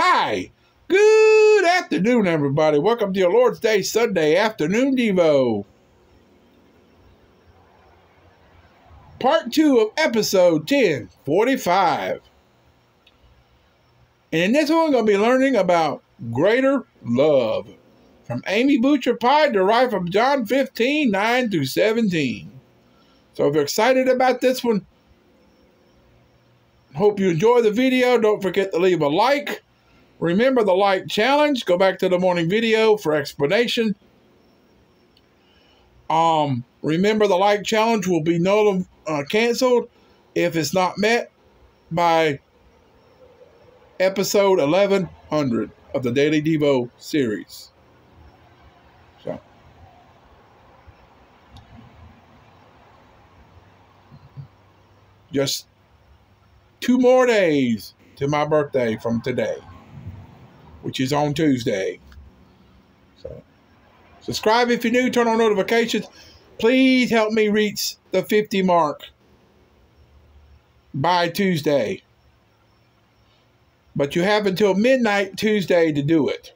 Hi, good afternoon, everybody. Welcome to your Lord's Day Sunday afternoon Devo. Part two of episode 1045. And in this one, we're going to be learning about greater love from Amy Boucher Pye, derived from John 15 9 through 17. So if you're excited about this one, hope you enjoy the video. Don't forget to leave a like. Remember the like challenge. Go back to the morning video for explanation. Um, remember the like challenge will be no, uh, canceled if it's not met by episode 1100 of the Daily Devo series. So. Just two more days to my birthday from today, which is on Tuesday. So, subscribe if you're new, turn on notifications. Please help me reach the 50 mark by Tuesday. But you have until midnight Tuesday to do it.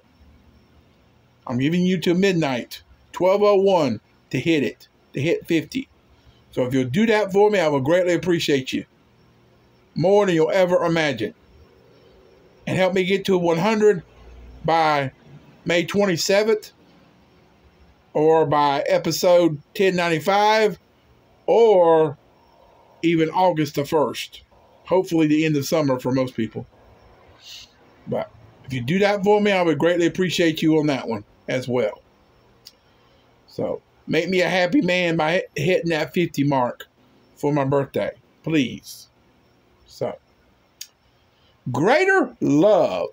I'm giving you till midnight, 1201, to hit it, to hit 50. So if you'll do that for me, I will greatly appreciate you. More than you'll ever imagine. And help me get to 100 by May 27th or by episode 1095 or even August the 1st. Hopefully, the end of summer for most people. But if you do that for me, I would greatly appreciate you on that one as well. So, Make me a happy man by hitting that 50 mark for my birthday, please. So, greater love.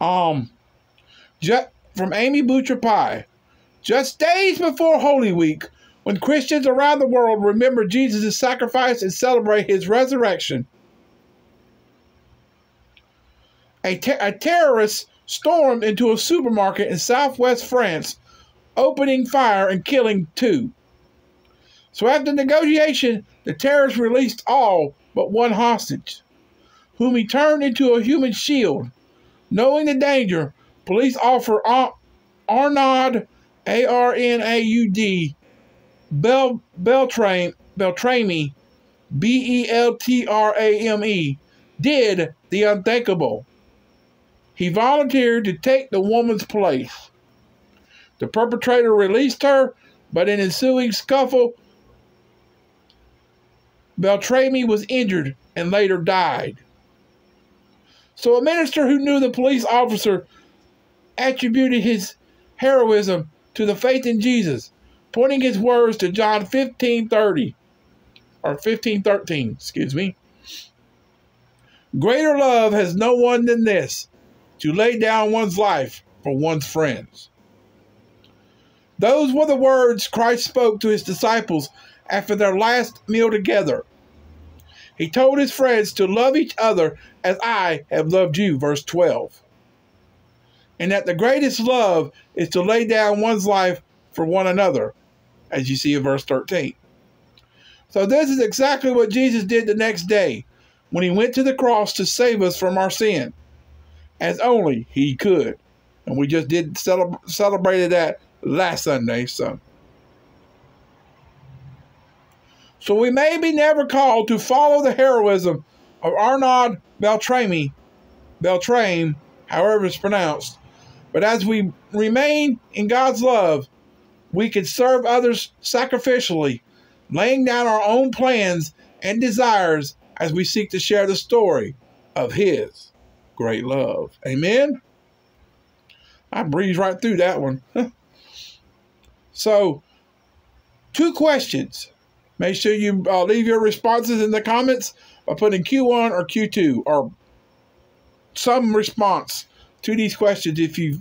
Um, just from Amy Boucher Pye. Just days before Holy Week, when Christians around the world remember Jesus' sacrifice and celebrate his resurrection, a, ter a terrorist stormed into a supermarket in southwest France, opening fire and killing two. So, after negotiation, the terrorists released all but one hostage, whom he turned into a human shield. Knowing the danger, police offered Arnaud, A R N A U D, Bel, Beltrame, Beltrame, B E L T R A M E, did the unthinkable. He volunteered to take the woman's place. The perpetrator released her, but in ensuing scuffle, Beltrame was injured and later died. So a minister who knew the police officer attributed his heroism to the faith in Jesus, pointing his words to John 15:30 or 15:13, excuse me. Greater love has no one than this, to lay down one's life for one's friends. Those were the words Christ spoke to his disciples after their last meal together. He told his friends to love each other as I have loved you, verse 12. And that the greatest love is to lay down one's life for one another, as you see in verse 13. So, this is exactly what Jesus did the next day when he went to the cross to save us from our sin as only he could. And we just did celebr- celebrated that last Sunday, so. So we may be never called to follow the heroism of Arnaud Beltrami, Beltrame, however it's pronounced, but as we remain in God's love, we can serve others sacrificially, laying down our own plans and desires as we seek to share the story of His great love. Amen. I breezed right through that one. so, two questions. Make sure you uh, leave your responses in the comments by putting Q1 or Q2 or some response to these questions if you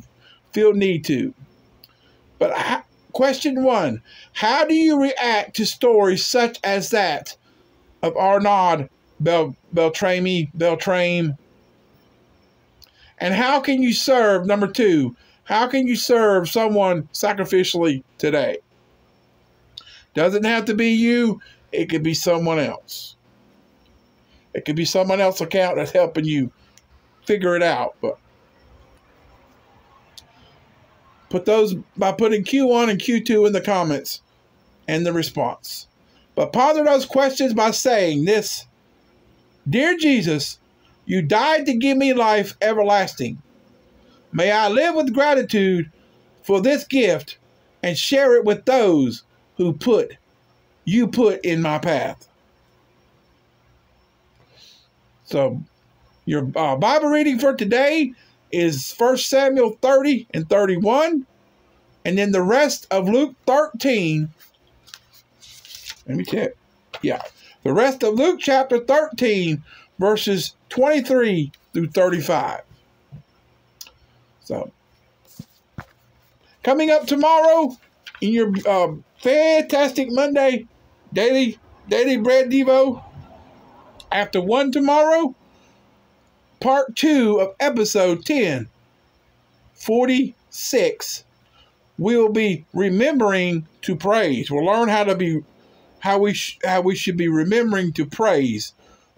feel need to. But question one How do you react to stories such as that of Arnaud Bel- Beltrame, Beltrame, and how can you serve, number two, how can you serve someone sacrificially today? Doesn't have to be you, it could be someone else. It could be someone else's account that's helping you figure it out. But put those by putting Q1 and Q2 in the comments and the response. But ponder those questions by saying this Dear Jesus, you died to give me life everlasting. May I live with gratitude for this gift and share it with those who put you put in my path. So, your uh, Bible reading for today is 1 Samuel 30 and 31, and then the rest of Luke 13. Let me check. Yeah. The rest of Luke chapter 13, verses 23 through 35. So, coming up tomorrow in your uh, fantastic Monday daily daily bread devo. After one tomorrow, part two of episode 10, 46. We'll be remembering to praise. We'll learn how to be how we how we should be remembering to praise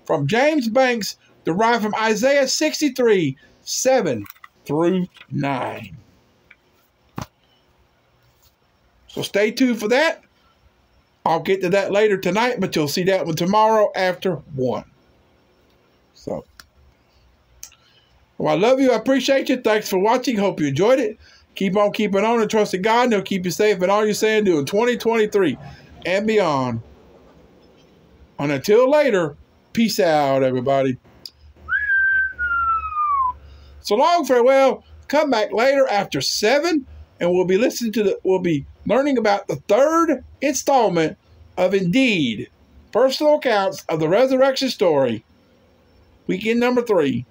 from James Banks derived from Isaiah 63 7 through 9. So stay tuned for that. I'll get to that later tonight, but you'll see that one tomorrow after 1. So, well, I love you. I appreciate you. Thanks for watching. Hope you enjoyed it. Keep on keeping on and trust in God, and He'll keep you safe in all you're saying do in 2023 and beyond. And until later, peace out, everybody. So long, farewell. Come back later after seven, and we'll be listening to the. We'll be learning about the third installment of Indeed, personal accounts of the resurrection story. Weekend number three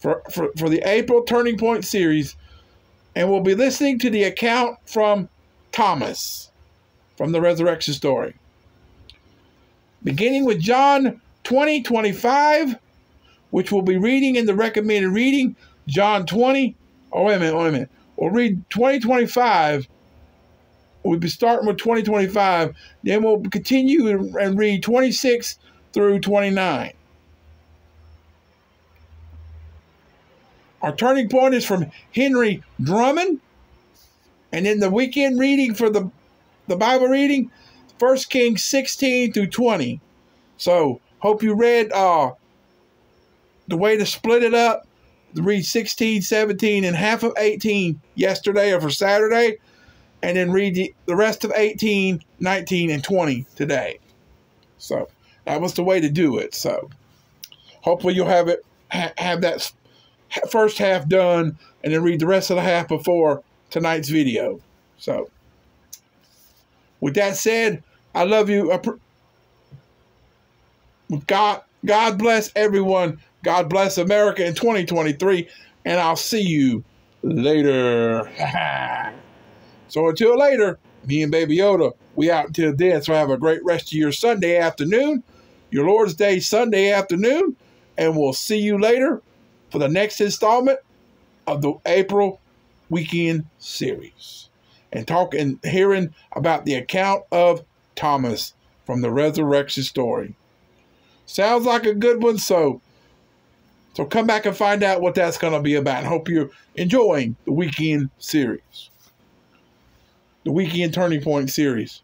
for, for, for the April Turning Point series, and we'll be listening to the account from Thomas from the resurrection story. Beginning with John 20 25 which we'll be reading in the recommended reading, John 20. Oh, wait a minute, wait a minute. We'll read 2025. We'll be starting with 2025. Then we'll continue and read 26 through 29. Our turning point is from Henry Drummond. And then the weekend reading for the, the Bible reading, 1 Kings 16 through 20. So, hope you read uh, the way to split it up, read 16, 17, and half of 18 yesterday or for Saturday, and then read the, the rest of 18, 19, and 20 today. So that was the way to do it. So hopefully you'll have it ha- have that first half done, and then read the rest of the half before tonight's video. So with that said, I love you. God, God bless everyone. God bless America in 2023, and I'll see you later. so until later, me and Baby Yoda, we out until then. So have a great rest of your Sunday afternoon, your Lord's Day Sunday afternoon, and we'll see you later for the next installment of the April weekend series and talking, hearing about the account of Thomas from the resurrection story. Sounds like a good one, so so come back and find out what that's going to be about. hope you're enjoying the weekend series, the weekend turning point series.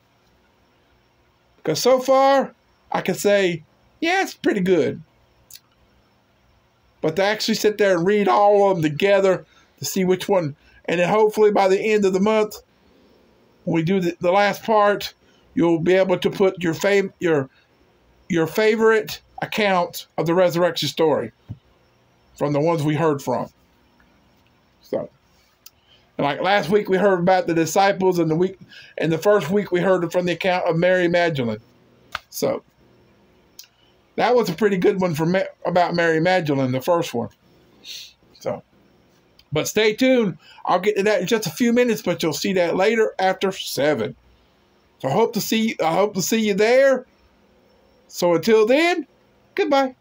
Because so far, I can say, yeah, it's pretty good. But to actually sit there and read all of them together to see which one, and then hopefully by the end of the month, when we do the, the last part, you'll be able to put your fav- your your favorite account of the resurrection story from the ones we heard from. So, like last week, we heard about the disciples, and the week, and the first week we heard from the account of Mary Magdalene. So, that was a pretty good one for about Mary Magdalene, the first one. So, but stay tuned. I'll get to that in just a few minutes, but you'll see that later after seven. So I hope to see I hope to see you there. So until then, goodbye.